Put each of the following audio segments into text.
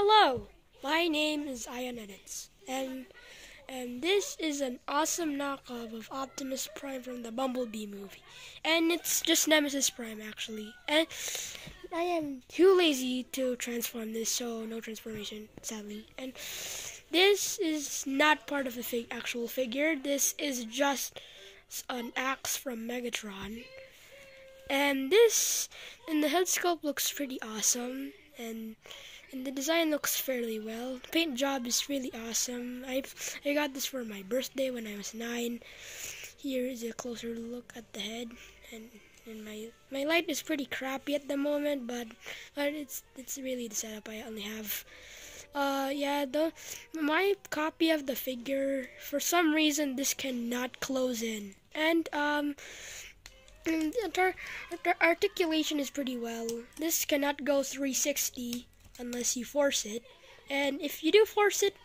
Hello, my name is Ian Edits, and and this is an awesome knockoff of Optimus Prime from the Bumblebee movie, and it's just Nemesis Prime actually, and I am too lazy to transform this, so no transformation, sadly, and this is not part of the fig- actual figure. This is just an axe from Megatron. And this, and the head sculpt looks pretty awesome, and and the design looks fairly well. The paint job is really awesome. I I got this for my birthday when I was nine. Here is a closer look at the head, and and my my light is pretty crappy at the moment, but but it's it's really the setup I only have. Uh, yeah, the my copy of the figure for some reason this cannot close in, and um the articulation is pretty well. This cannot go 360 unless you force it. And if you do force it,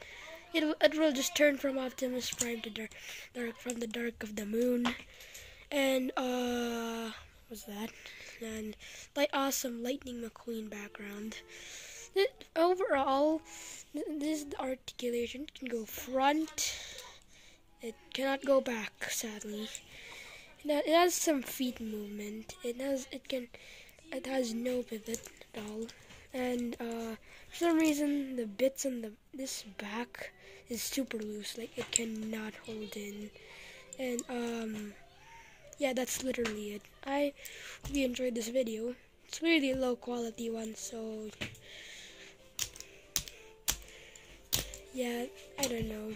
it it will just turn from Optimus Prime to dark, dark from the dark of the moon. And uh, what was that? And like awesome Lightning McQueen background. It, overall, this articulation can go front. It cannot go back, sadly. It has some feet movement. It has it can it has no pivot at all. And uh, for some reason the bits on the this back is super loose, like it cannot hold in. And um yeah, that's literally it. I you enjoyed this video. It's really low quality one, so yeah, I don't know.